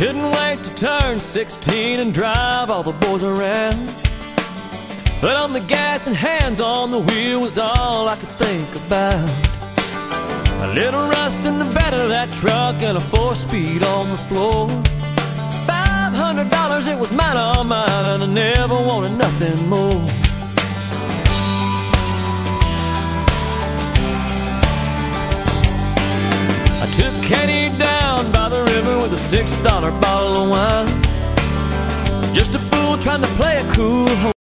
couldn't wait to turn 16 and drive all the boys around. Foot on the gas and hands on the wheel was all I could think about. A little rust in the bed of that truck and a four speed on the floor. Five hundred dollars, it was mine, all mine, and I never wanted nothing more. I took Kenny down dollar bottle of wine. Just a fool trying to play it cool.